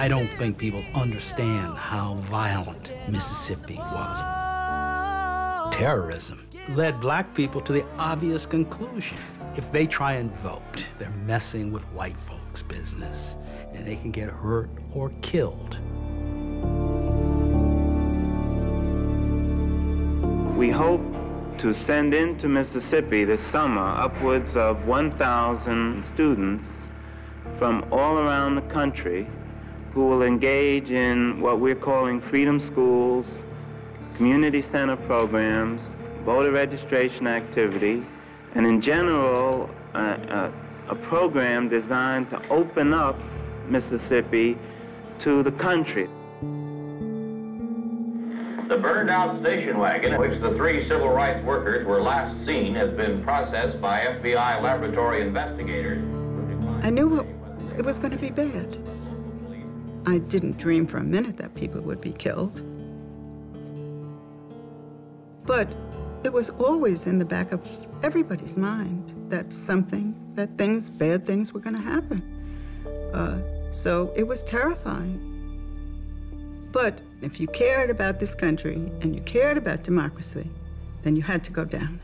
I don't think people understand how violent Mississippi was. Terrorism led black people to the obvious conclusion. If they try and vote, they're messing with white folks' business, and they can get hurt or killed. We hope to send into Mississippi this summer upwards of 1,000 students from all around the country who will engage in what we're calling freedom schools, community center programs, voter registration activity, and in general, uh, uh, a program designed to open up Mississippi to the country. The burned out station wagon in which the three civil rights workers were last seen has been processed by FBI laboratory investigators. I knew it was going to be bad. I didn't dream for a minute that people would be killed. But it was always in the back of everybody's mind that something, that things, bad things were going to happen. Uh, so it was terrifying. But if you cared about this country and you cared about democracy, then you had to go down.